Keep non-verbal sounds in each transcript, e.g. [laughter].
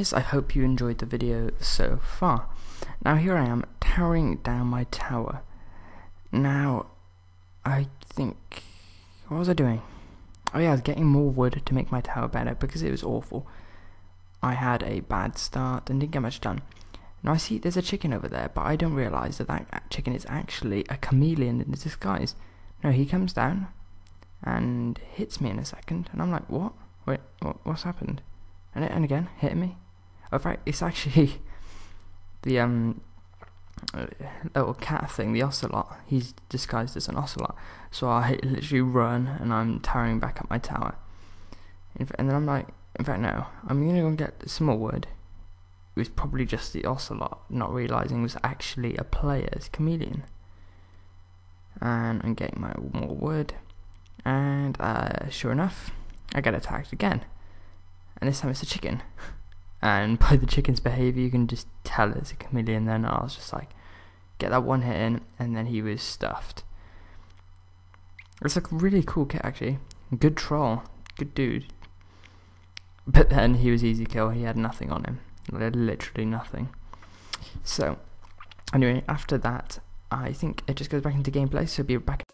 guys, I hope you enjoyed the video so far. Now here I am, towering down my tower. Now, I think... What was I doing? Oh yeah, I was getting more wood to make my tower better because it was awful. I had a bad start and didn't get much done. Now I see there's a chicken over there, but I don't realise that that chicken is actually a chameleon in disguise. No, he comes down and hits me in a second, and I'm like, what? Wait, what, what's happened? and and again hit me. Oh, fact, it's actually [laughs] the um little cat thing, the ocelot. He's disguised as an ocelot. So I literally run and I'm towering back up my tower. and then I'm like, in fact, no, I'm gonna go and get some more wood. It was probably just the ocelot, not realizing it was actually a player's chameleon. And I'm getting my more wood. And uh, sure enough, I get attacked again and this time it's a chicken. [laughs] And [laughs] by the chicken's behaviour, you can just tell it's a chameleon. Then I was just like, get that one hit in, and then he was stuffed. It's a really cool kit actually. Good troll, good dude. But then he was easy kill. He had nothing on him, literally nothing. So, anyway, after that, I think it just goes back into gameplay. So be back.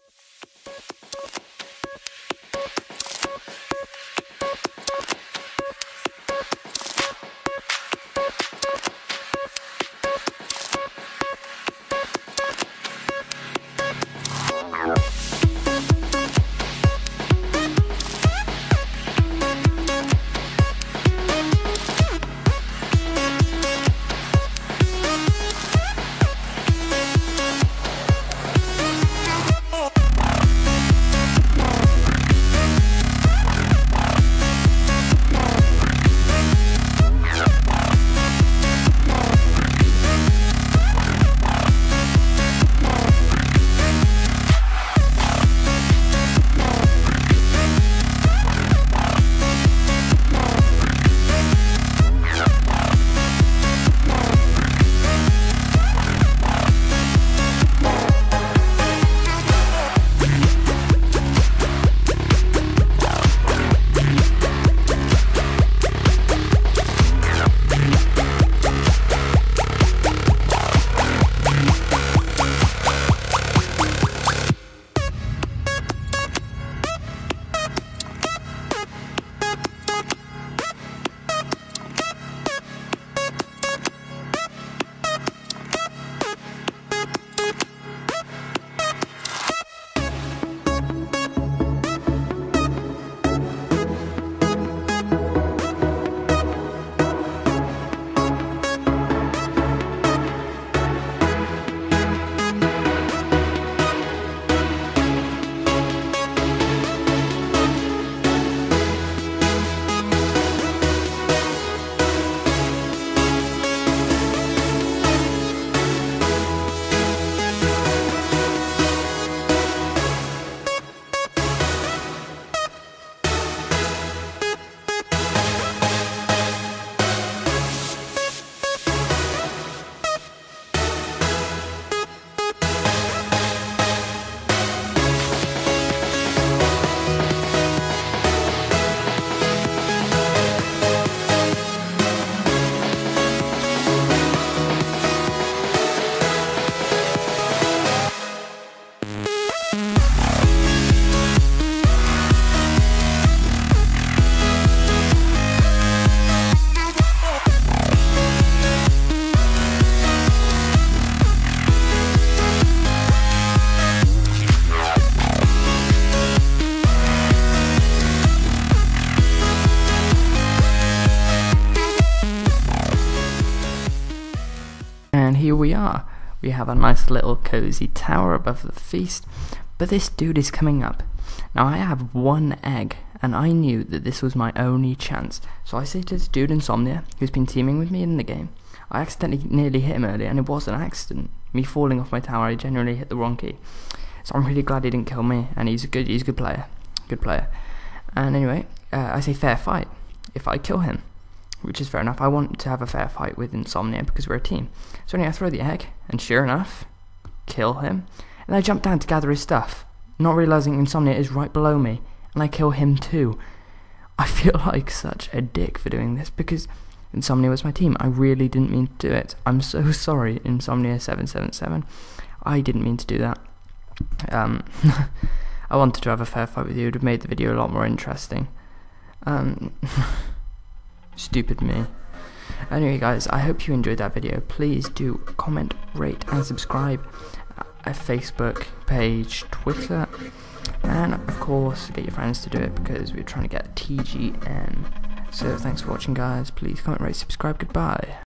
Here we are. We have a nice little cozy tower above the feast, but this dude is coming up. Now I have one egg, and I knew that this was my only chance. So I say to this dude Insomnia, who's been teaming with me in the game, I accidentally nearly hit him earlier, and it was an accident. Me falling off my tower, I generally hit the wrong key. So I'm really glad he didn't kill me, and he's a good, he's a good player, good player. And anyway, uh, I say fair fight. If I kill him, which is fair enough. I want to have a fair fight with Insomnia because we're a team. So anyway, I throw the egg, and sure enough, kill him. And I jump down to gather his stuff, not realizing Insomnia is right below me, and I kill him too. I feel [laughs] like such a dick for doing this because Insomnia was my team. I really didn't mean to do it. I'm so [laughs] sorry, Insomnia777. I didn't mean to do that. Um, [laughs] I wanted to have a fair fight with you. It would have made the video a lot more interesting. Um, stupid me. Anyway, guys, I hope you enjoyed that video. Please do comment, rate, and subscribe. A Facebook page, Twitter, and of course, get your friends to do it because we're trying to get TGN. So, thanks for watching, guys. Please comment, rate, subscribe. Goodbye.